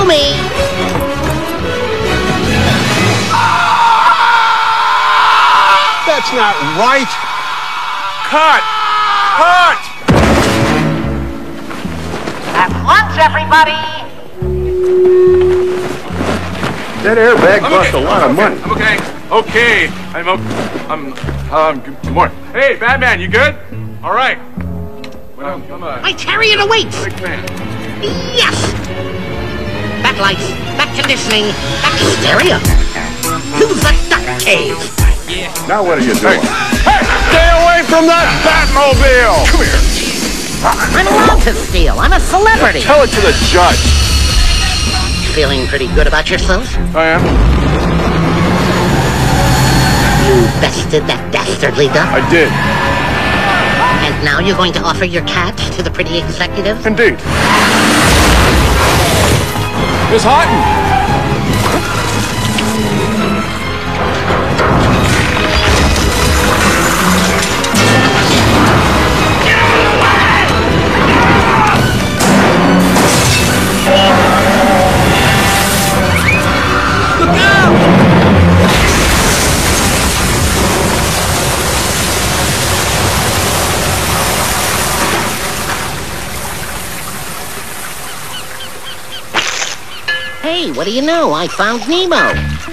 Fool me! That's not right. Cut! Cut! At once, everybody! That airbag I'm cost okay. a lot I'm of okay. money. I'm okay. Okay. I'm okay. I'm, um, good morning. Hey, Batman, you good? All right. Well, I'm a My chariot awaits! big fan. Yes! Backlights, back conditioning, back stereo. To the duck cave! Now what are you doing? Hey, stay away from that Batmobile! Come here. I'm allowed to steal. I'm a celebrity. Tell it to the judge. Feeling pretty good about yourself? I am. You bested that dastardly duck, I did. and now you're going to offer your cat to the pretty executive? Indeed. bis Haken. Hey, what do you know? I found Nemo.